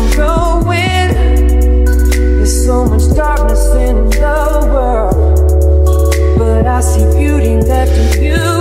I'm going. There's so much darkness in the world But I see beauty left in you